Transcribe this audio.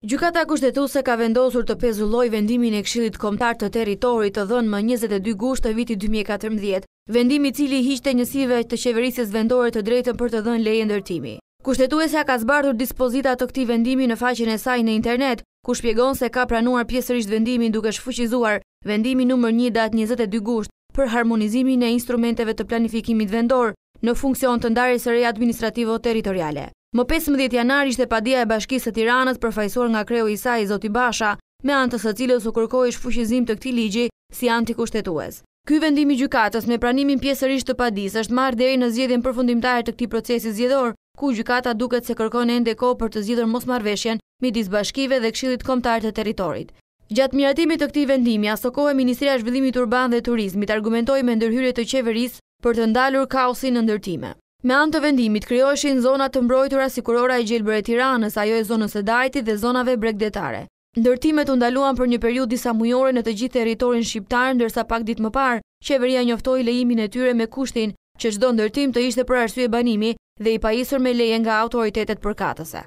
Gjykata Kushtetuese ka vendosur të pezullojë vendimin e Këshillit Kombëtar të Territorit të dhënë më njëzet e dy gusht të vitit dy mijë e katërmbëdhjetë, vendim i cili i hiqte njësive të qeverisjes vendore të drejtën për të dhënë leje ndërtimi. Kushtetuesja ka zbardhur dispozita të këtij vendimi në faqen e saj në internet, ku shpjegon se ka pranuar pjesërisht vendimin duke shfuqizuar vendimin numër një datë njëzet e dy gusht për harmonizimin e instrumenteve të planifikimit vendor, në funksion të ndarjes së re administrativo-territoriale. Më pesëmbëdhjetë janar ishte padia e Bashkisë së Tiranës përfaqësuar nga kreu i saj, zoti Basha, me anë të së cilës u kërkohej shfuqizim të këtij ligji si antikushtetues. Ky vendim i gjykatës me pranimin pjesërisht të padisë është marrë deri në zgjedhjen përfundimtare të këtij procesi zgjedhor, ku gjykata duket se kërkon ende kohë për të zgjidhur mosmarrëveshjen midis bashkive dhe Këshillit Kombëtar të Territorit. Gjatë miratimit të këtij vendimi, asokohe Ministria e Zhvillimit Urban dhe Turizmit argumentoi me ndërhyrje të qeverisë për të ndalur kaosin në ndërtime. Me anë të vendimit krijoheshin zona të mbrojtura si Kurora e Gjelbër e Tiranës, ajo e Zonës së Dajtit dhe zonave bregdetare. Ndërtimet u ndaluan për një periudhë disamujore në të gjithë territorin shqiptar ndërsa pak ditë më parë qeveria njoftoi lejimin e tyre me kushtin që çdo ndërtim të ishte për arsye banimi dhe i pajisur me leje nga autoritetet përkatëse.